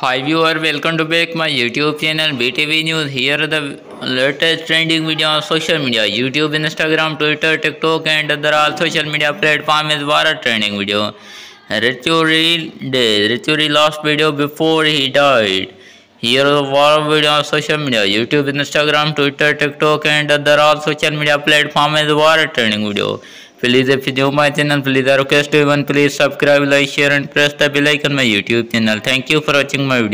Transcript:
Hi viewer, welcome to back my YouTube channel BTV News. Here are the latest trending video on social media. YouTube, Instagram, Twitter, TikTok and other all social media platform is viral trending video. Ritu Day. Ritu lost video before he died. Here are the viral video on social media. YouTube, Instagram, Twitter, TikTok and other all social media platform is viral trending video. Please if you do my channel, please I request everyone please subscribe, like, share and press the bell icon my YouTube channel. Thank you for watching my video.